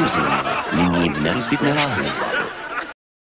французы не являлись беднородными.